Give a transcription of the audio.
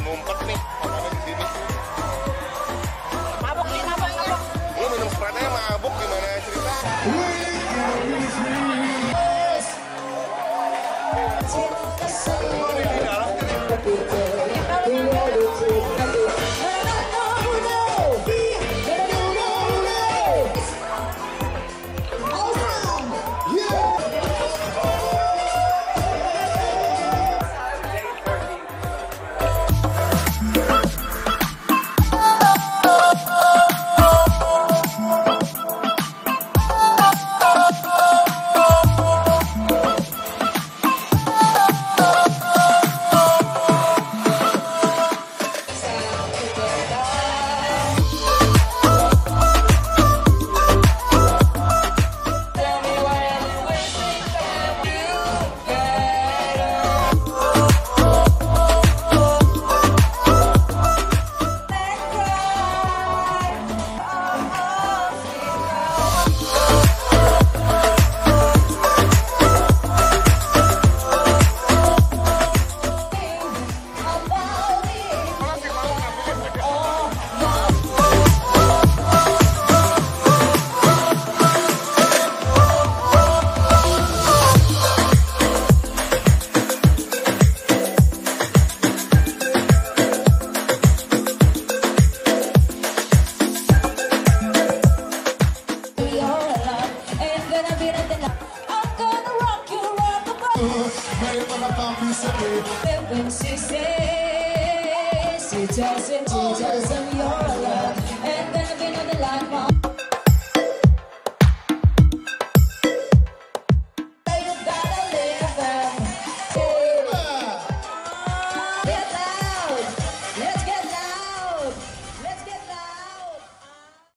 ngumpet nih 寂的星空 Africa. When she says she doesn't, she doesn't, your love.